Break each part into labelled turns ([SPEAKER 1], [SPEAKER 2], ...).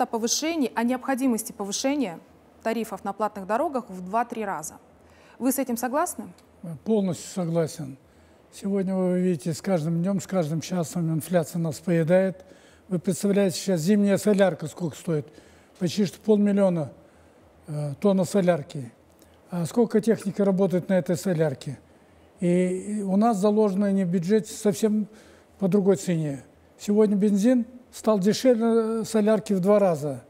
[SPEAKER 1] о повышении, о необходимости повышения тарифов на платных дорогах в 2-3 раза. Вы с этим согласны?
[SPEAKER 2] Полностью согласен. Сегодня вы видите, с каждым днем, с каждым часом инфляция нас поедает. Вы представляете, сейчас зимняя солярка сколько стоит? Почти что полмиллиона э, тонна солярки. А сколько техники работает на этой солярке? И у нас заложено не в бюджете совсем по другой цене. Сегодня бензин стал дешевле солярки в два раза.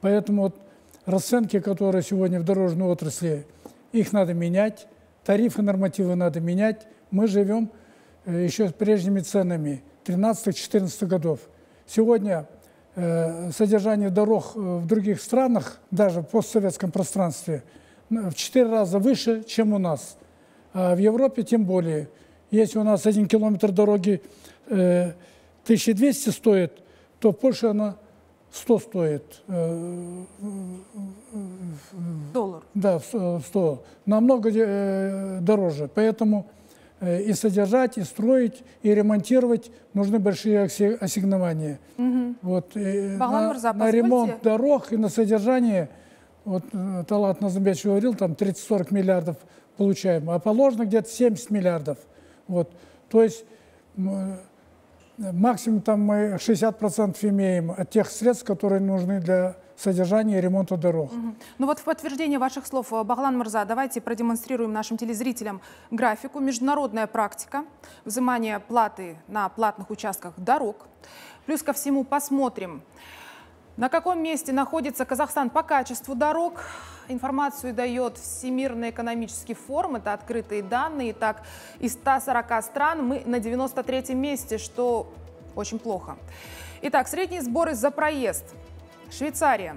[SPEAKER 2] Поэтому вот расценки, которые сегодня в дорожной отрасли, их надо менять, тарифы, нормативы надо менять. Мы живем э, еще с прежними ценами 13-14 годов. Сегодня э, содержание дорог э, в других странах, даже в постсоветском пространстве, в 4 раза выше, чем у нас. А в Европе тем более. Если у нас один километр дороги 1200 стоит, то в Польше она 100 стоит.
[SPEAKER 1] Доллар.
[SPEAKER 2] Да, 100. Намного дороже. Поэтому и содержать, и строить, и ремонтировать нужны большие ассигнования. Угу. Вот, на, на ремонт дорог и на содержание, вот Талат Назымбетович говорил, там 30-40 миллиардов получаем, а положено где-то 70 миллиардов. Вот. То есть максимум там мы 60% имеем от тех средств, которые нужны для содержания и ремонта дорог. Угу.
[SPEAKER 1] Ну вот в подтверждение ваших слов, э, Баглан Мурза, давайте продемонстрируем нашим телезрителям графику. Международная практика взимания платы на платных участках дорог. Плюс ко всему посмотрим, на каком месте находится Казахстан по качеству дорог. Информацию дает Всемирный экономический форум, это открытые данные. Так, из 140 стран мы на 93 месте, что очень плохо. Итак, средние сборы за проезд. Швейцария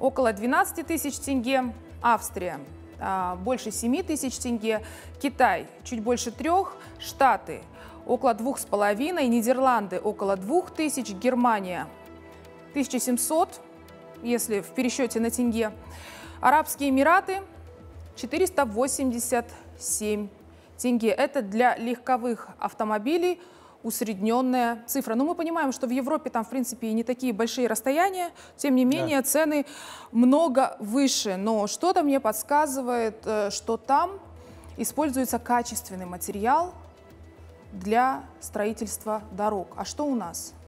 [SPEAKER 1] около 12 тысяч тенге, Австрия а, больше 7 тысяч тенге, Китай чуть больше трех, Штаты около двух с половиной, Нидерланды около двух тысяч, Германия 1700, если в пересчете на тенге. Арабские Эмираты 487 тенге. Это для легковых автомобилей усредненная цифра. Но мы понимаем, что в Европе там, в принципе, и не такие большие расстояния. Тем не менее, да. цены много выше. Но что-то мне подсказывает, э, что там используется качественный материал для строительства дорог. А что у нас?